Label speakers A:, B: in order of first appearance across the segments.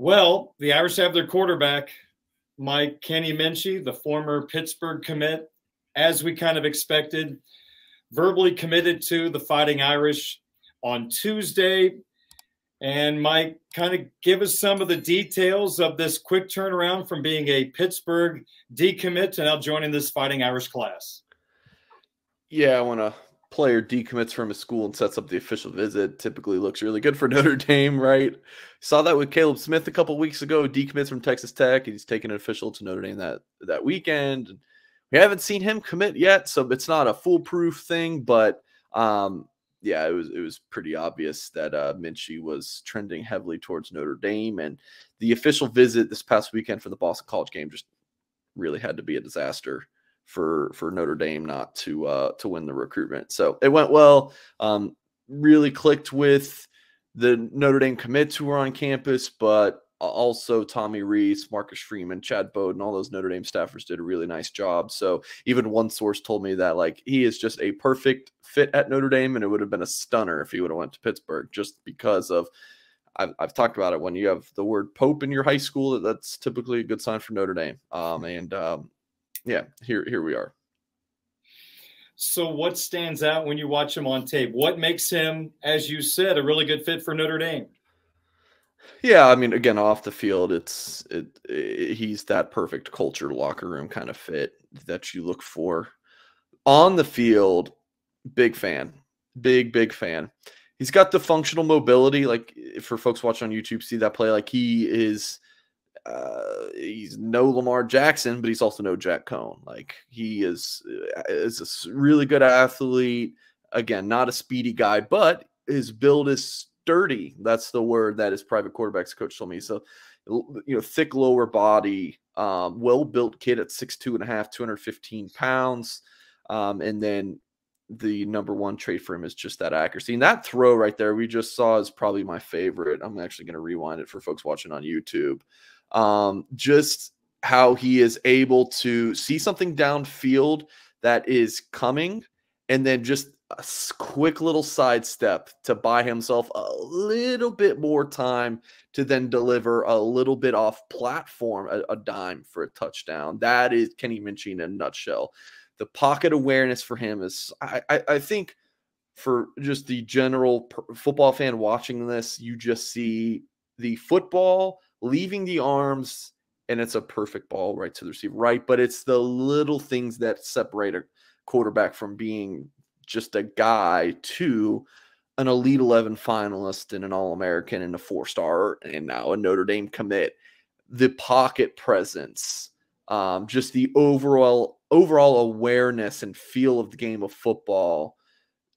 A: Well, the Irish have their quarterback, Mike Kenny Minchey, the former Pittsburgh commit, as we kind of expected, verbally committed to the Fighting Irish on Tuesday. And Mike, kind of give us some of the details of this quick turnaround from being a Pittsburgh decommit to now joining this Fighting Irish class.
B: Yeah, I want to player decommits from a school and sets up the official visit typically looks really good for Notre Dame, right? Saw that with Caleb Smith a couple weeks ago, decommits from Texas Tech. He's taken an official to Notre Dame that that weekend. We haven't seen him commit yet, so it's not a foolproof thing, but um, yeah, it was it was pretty obvious that uh, Minchey was trending heavily towards Notre Dame, and the official visit this past weekend for the Boston College game just really had to be a disaster for for Notre Dame not to uh, to win the recruitment. So it went well. Um, really clicked with the Notre Dame commits who were on campus, but also Tommy Rees, Marcus Freeman, Chad Bowden, all those Notre Dame staffers did a really nice job. So even one source told me that like he is just a perfect fit at Notre Dame, and it would have been a stunner if he would have went to Pittsburgh just because of. I've, I've talked about it when you have the word Pope in your high school. That's typically a good sign for Notre Dame. Um, and um, yeah, here here we are.
A: So, what stands out when you watch him on tape? What makes him, as you said, a really good fit for Notre Dame?
B: Yeah, I mean, again, off the field, it's it, it, he's that perfect culture locker room kind of fit that you look for. On the field, big fan, big big fan. He's got the functional mobility, like for folks watching on YouTube, see that play. Like he is uh, he's no Lamar Jackson, but he's also no Jack Coan. Like he is uh, is a really good athlete. Again, not a speedy guy, but his build is sturdy. That's the word that his private quarterbacks coach told me. So, you know, thick lower body, um, well built kid at six two and a half, 215 pounds. Um, and then the number one trait for him is just that accuracy. And that throw right there we just saw is probably my favorite. I'm actually going to rewind it for folks watching on YouTube um, just how he is able to see something downfield that is coming and then just a quick little sidestep to buy himself a little bit more time to then deliver a little bit off platform, a, a dime for a touchdown. That is Kenny Minchey in a nutshell. The pocket awareness for him is, I, I, I think, for just the general football fan watching this, you just see the football leaving the arms, and it's a perfect ball right to the receiver, right? But it's the little things that separate a quarterback from being just a guy to an Elite 11 finalist and an All American and a four star and now a Notre Dame commit. The pocket presence, um, just the overall overall awareness and feel of the game of football.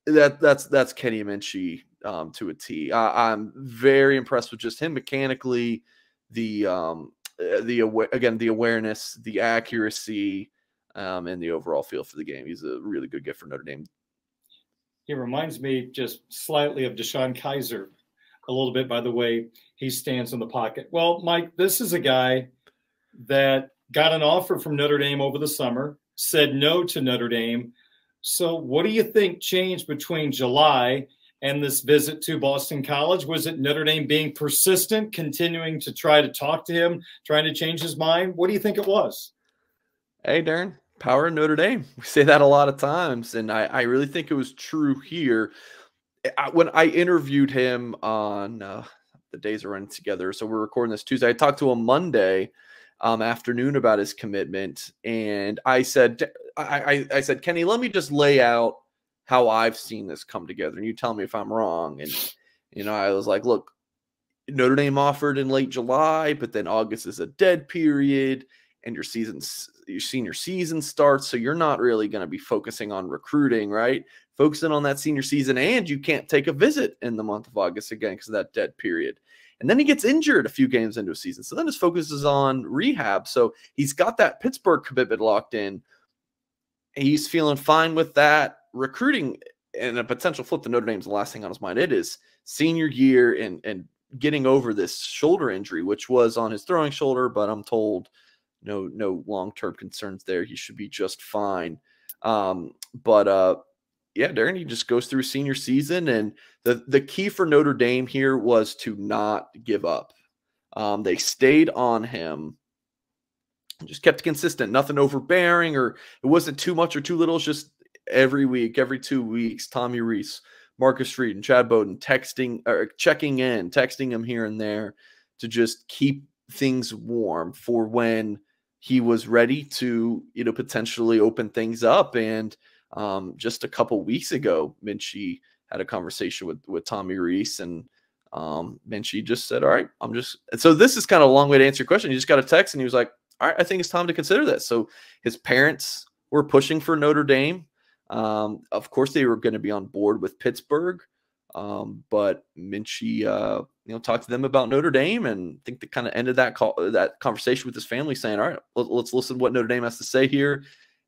B: That that's that's Kenny Minchey um, to a T. I, I'm very impressed with just him mechanically the um uh, the again the awareness, the accuracy, um, and the overall feel for the game. He's a really good gift for Notre Dame.
A: He reminds me just slightly of DeShone Kizer a little bit by the way he stands in the pocket. Well, Mike, this is a guy that got an offer from Notre Dame over the summer, said no to Notre Dame. So, what do you think changed between July and this visit to Boston College? Was it Notre Dame being persistent, continuing to try to talk to him, trying to change his mind? What do you think it was?
B: Hey, Darren, power in Notre Dame. We say that a lot of times, and I, I really think it was true here. I, when I interviewed him on uh, the days are running together, so we're recording this Tuesday. I talked to him Monday um, afternoon about his commitment, and I said, I, I, I said, Kenny, let me just lay out how I've seen this come together. And you tell me if I'm wrong. And, you know, I was like, look, Notre Dame offered in late July, but then August is a dead period and your season's your senior season starts. So you're not really going to be focusing on recruiting, right? Focusing on that senior season, and you can't take a visit in the month of August again because of that dead period. And then he gets injured a few games into a season. So then his focus is on rehab. So he's got that Pittsburgh commitment locked in. He's feeling fine with that recruiting and a potential flip to Notre Dame's the last thing on his mind. It is senior year and and getting over this shoulder injury, which was on his throwing shoulder, but I'm told no no long term concerns there. He should be just fine. Um, but uh, yeah, Darren, he just goes through senior season, and the the key for Notre Dame here was to not give up. Um, they stayed on him, just kept consistent, nothing overbearing, or it wasn't too much or too little. It's just every week, every two weeks, Tommy Rees, Marcus Street, and Chad Bowden texting or checking in, texting him here and there to just keep things warm for when he was ready to, you know, potentially open things up. And um, just a couple weeks ago, Minchey had a conversation with with Tommy Rees and um, Minchey just said, "All right, I'm just." So this is kind of a long way to answer your question. He just got a text and he was like, "All right, I think it's time to consider this." So his parents were pushing for Notre Dame. Um, of course, they were going to be on board with Pittsburgh, um, but Minchey, uh, you know, talked to them about Notre Dame, and I think they kind of ended that call, that conversation with his family, saying, "All right, let, let's listen to what Notre Dame has to say here,"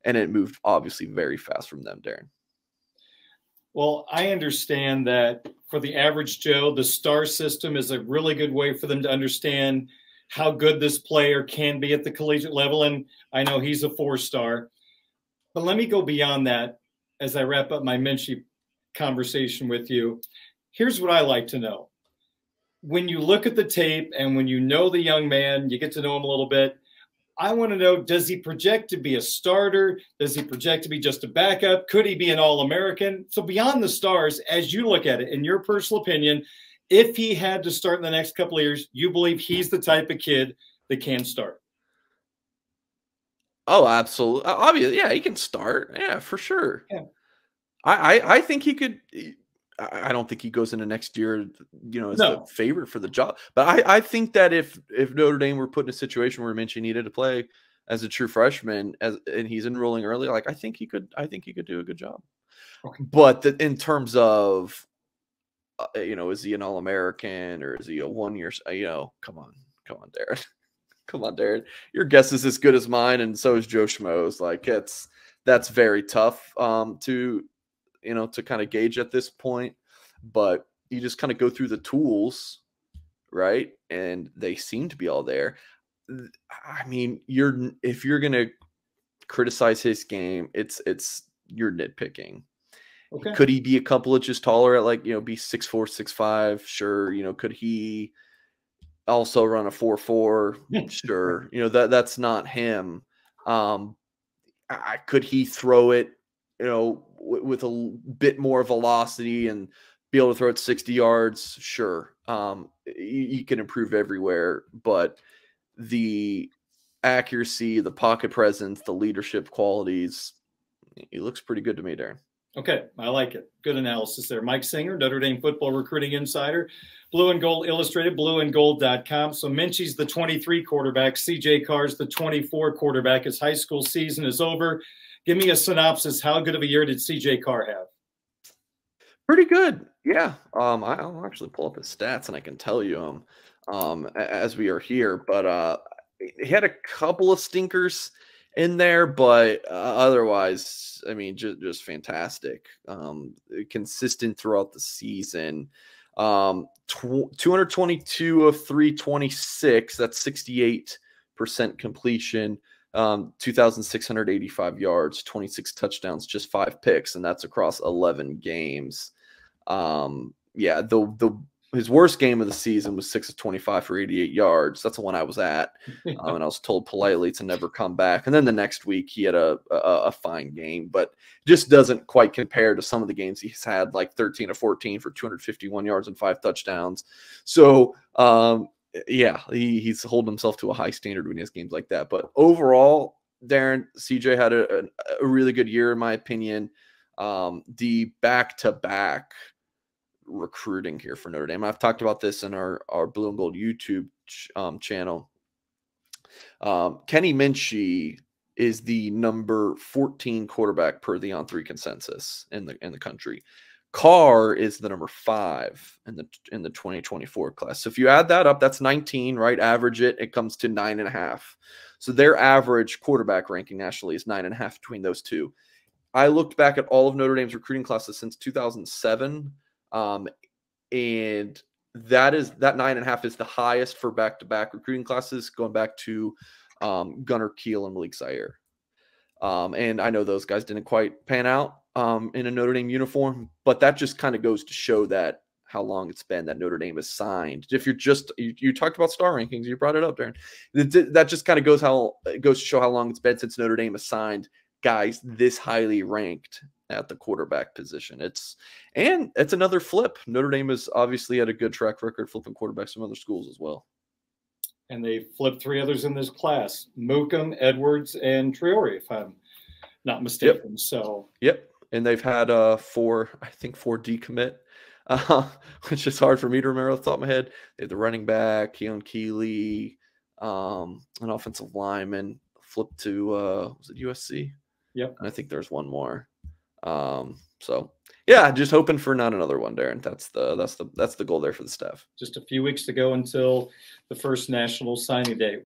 B: and it moved obviously very fast from them, Darren.
A: Well, I understand that for the average Joe, the star system is a really good way for them to understand how good this player can be at the collegiate level. And I know he's a four star. But let me go beyond that as I wrap up my Minchey conversation with you. Here's what I like to know. When you look at the tape and when you know the young man, you get to know him a little bit. I want to know does he project to be a starter? Does he project to be just a backup? Could he be an All American? So, beyond the stars, as you look at it, in your personal opinion, if he had to start in the next couple of years, you believe he's the type of kid that can start?
B: Oh, absolutely. Obviously, yeah, he can start. Yeah, for sure. Yeah. I, I, I think he could. I don't think he goes into next year, you know, as no. the favorite for the job. But I, I think that if if Notre Dame were put in a situation where Minchey needed to play as a true freshman, as and he's enrolling early, like I think he could, I think he could do a good job. Okay. But the, in terms of, uh, you know, is he an All American or is he a one year? You know, come on, come on, Darren, come on, Darren. Your guess is as good as mine, and so is Joe Schmo's. Like it's that's very tough um, to you know, to kind of gauge at this point. But you just kind of go through the tools, right? And they seem to be all there. I mean, you're if you're gonna criticize his game, it's it's you're nitpicking. Okay. Could he be a couple inches taller at like you know be six four six five? Sure. You know, could he also run a four four? sure. You know that that's not him. Um, I, could he throw it? You know, w- with a bit more velocity and be able to throw it 60 yards, sure. Um, you, can improve everywhere, but the accuracy, the pocket presence, the leadership qualities, he looks pretty good to me, Darren.
A: Okay, I like it. Good analysis there. Mike Singer, Notre Dame football recruiting insider, Blue and Gold Illustrated, blueandgold.com. So Minchey's the 23 quarterback, CJ Carr's the 24 quarterback. His high school season is over. Give me a synopsis. How good of a year did CJ Carr have?
B: Pretty good. Yeah. Um, I'll actually pull up his stats and I can tell you um, um as we are here. But uh, he had a couple of stinkers in there, but uh, otherwise, I mean, just, just fantastic. Um, consistent throughout the season. Um, tw- 222 of 326. That's 68% completion um, 2,685 yards, 26 touchdowns, just five picks, and that's across 11 games. Um, yeah, the the his worst game of the season was six of 25 for 88 yards. That's the one I was at, um, and I was told politely to never come back. And then the next week he had a, a, a fine game, but just doesn't quite compare to some of the games he's had, like 13 or 14 for 251 yards and five touchdowns. So um, yeah, he, he's holding himself to a high standard when he has games like that. But overall, Darren CJ had a, a, a really good year in my opinion. Um, the back to back recruiting here for Notre Dame. I've talked about this in our our Blue and Gold YouTube ch- um, channel. Um, Kenny Minchey is the number 14 quarterback per the on three consensus in the in the country. Carr is the number five in the in the 2024 class. So if you add that up, that's 19, right? Average it, it comes to nine and a half. So their average quarterback ranking nationally is nine and a half between those two. I looked back at all of Notre Dame's recruiting classes since 2007, um, and that is that nine and a half is the highest for back-to-back recruiting classes going back to um, Gunner Kiel and Malik Zaire. Um, and I know those guys didn't quite pan out um, in a Notre Dame uniform, but that just kind of goes to show that how long it's been that Notre Dame has signed. If you're just you, you talked about star rankings, you brought it up, Darren. That just kind of goes how it goes to show how long it's been since Notre Dame has signed guys this highly ranked at the quarterback position. It's and it's another flip. Notre Dame has obviously had a good track record flipping quarterbacks from other schools as well.
A: And they flipped three others in this class: Mookum, Edwards, and Triori, if I'm not mistaken. Yep. So
B: yep, and they've had uh four, I think four decommit, uh, which is hard for me to remember off the top of my head. They have the running back, Keon Keeley, um, an offensive lineman flipped to uh was it USC?
A: Yep.
B: I think there's one more. Um, so yeah, just hoping for not another one, Darren. That's the that's the that's the goal there for the staff.
A: Just a few weeks to go until the first national signing day.